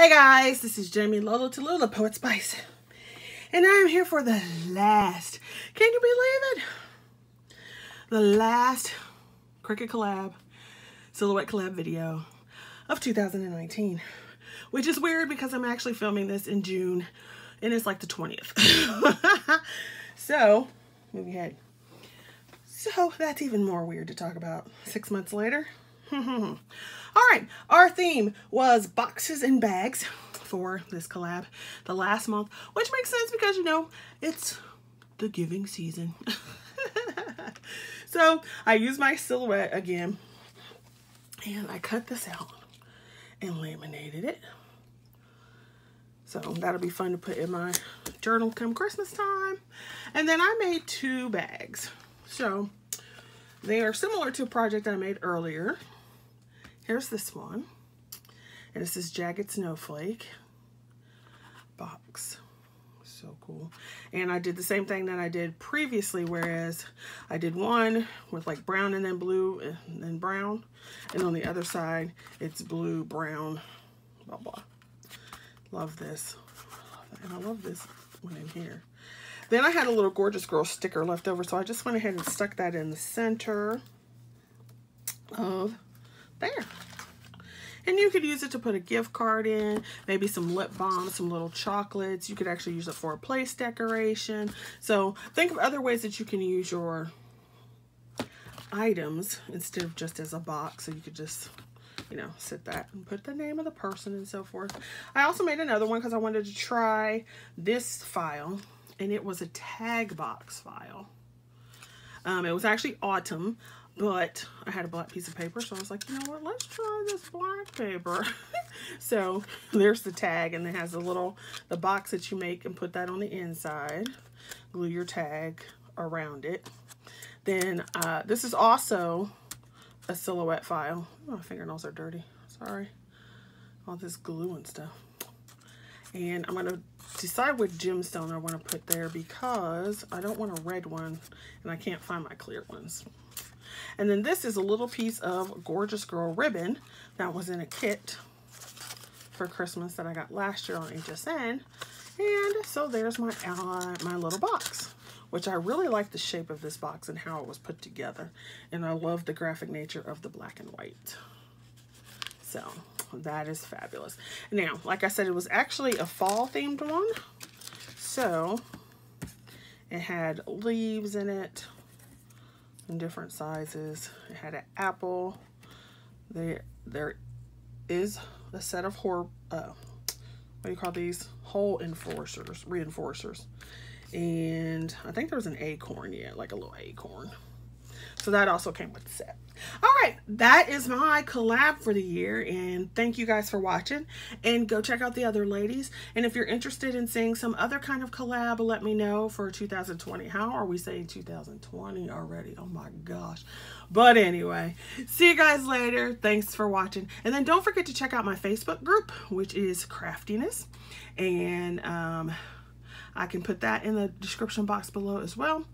Hey guys, this is Jamie Lolo Tallulah, Poetspice. And I am here for the last, can you believe it? The last Cricut collab, silhouette collab video of 2019. Which is weird because I'm actually filming this in June and it's like the 20th. so, move your head. So that's even more weird to talk about six months later. All right, our theme was boxes and bags for this collab the last month, which makes sense because, you know, it's the giving season. so I used my silhouette again and I cut this out and laminated it. So that'll be fun to put in my journal come Christmas time. And then I made two bags. So they are similar to a project I made earlier. Here's this one. And this is Jagged Snowflake box. So cool. And I did the same thing that I did previously, whereas I did one with like brown and then blue and then brown. And on the other side, it's blue, brown, blah, blah. Love this. And I love this one in here. Then I had a little Gorgeous Girl sticker left over, so I just went ahead and stuck that in the center of there. And you could use it to put a gift card in, maybe some lip balm, some little chocolates. You could actually use it for a place decoration. So think of other ways that you can use your items instead of just as a box. So you could just, you know, sit that and put the name of the person and so forth. I also made another one because I wanted to try this file. And it was a tag box file. Um, it was actually autumn. But I had a black piece of paper, so I was like, you know what, let's try this black paper. so there's the tag, and it has a little, the box that you make and put that on the inside. Glue your tag around it. Then uh, this is also a silhouette file. My fingernails are dirty. Sorry. All this glue and stuff. And I'm to decide what gemstone I want to put there because I don't want a red one and I can't find my clear ones. And then this is a little piece of Gorgeous Girl ribbon that was in a kit for Christmas that I got last year on HSN. And so there's my, uh, my little box, which I really like the shape of this box and how it was put together. And I love the graphic nature of the black and white. So that is fabulous. Now, like I said, it was actually a fall themed one. So it had leaves in it in different sizes. It had an apple. There, there is a set of uh, what do you call these? Hole enforcers, reinforcers. And I think there was an acorn yet, like a little acorn. So that also came with the set. All right, that is my collab for the year. And thank you guys for watching. And go check out the other ladies. And if you're interested in seeing some other kind of collab, let me know for 2020. How are we saying 2020 already? Oh my gosh. But anyway, see you guys later. Thanks for watching. And then don't forget to check out my Facebook group, which is Craftiness. And um, I can put that in the description box below as well.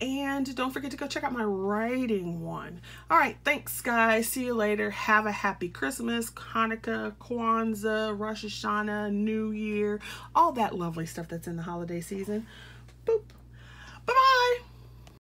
And don't forget to go check out my writing one. All right, thanks, guys. See you later. Have a happy Christmas, Hanukkah, Kwanzaa, Rosh Hashanah, New Year, all that lovely stuff that's in the holiday season. Boop. Bye-bye.